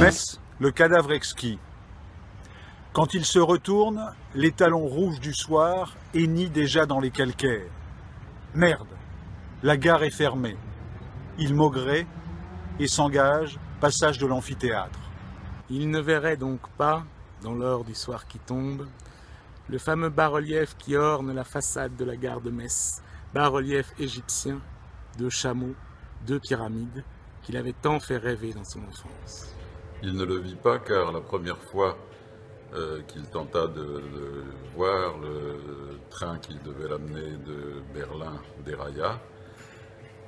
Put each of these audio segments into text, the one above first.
Metz, le cadavre exquis. Quand il se retourne, les talons rouges du soir hennient déjà dans les calcaires. Merde, la gare est fermée. Il maugrait et s'engage, passage de l'amphithéâtre. Il ne verrait donc pas, dans l'or du soir qui tombe, le fameux bas-relief qui orne la façade de la gare de Metz, bas-relief égyptien, deux chameaux, deux pyramides, qu'il avait tant fait rêver dans son enfance. Il ne le vit pas car la première fois euh, qu'il tenta de, de, voir le train qui devait l'amener de Berlin dérailla,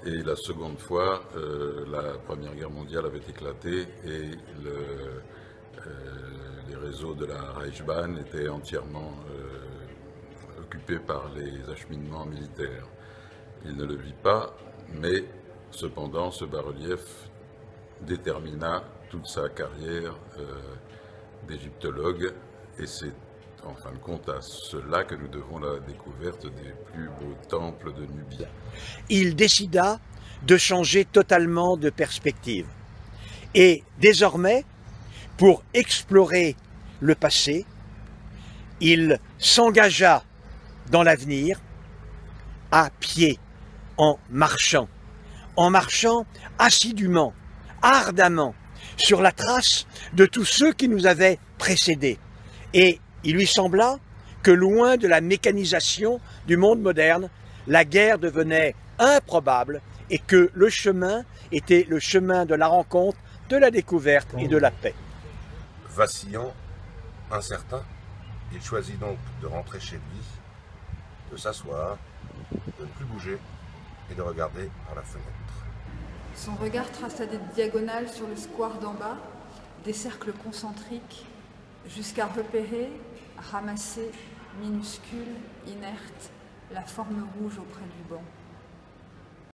et la seconde fois, euh, la Première Guerre mondiale avait éclaté et euh, les réseaux de la Reichsbahn étaient entièrement occupés par les acheminements militaires. Il ne le vit pas, mais cependant, ce bas-relief détermina toute sa carrière euh, d'égyptologue et c'est en fin de compte à cela que nous devons la découverte des plus beaux temples de Nubie. Il décida de changer totalement de perspective. Et désormais, pour explorer le passé, il s'engagea dans l'avenir à pied, en marchant, en marchant assidûment, ardemment, sur la trace de tous ceux qui nous avaient précédés. Et il lui sembla que loin de la mécanisation du monde moderne, la guerre devenait improbable et que le chemin était le chemin de la rencontre, de la découverte et de la paix. Vacillant, incertain, il choisit donc de rentrer chez lui, de s'asseoir, de ne plus bouger et de regarder par la fenêtre. Son regard traça des diagonales sur le square d'en bas, des cercles concentriques, jusqu'à repérer, ramasser, minuscule, inerte, la forme rouge auprès du banc.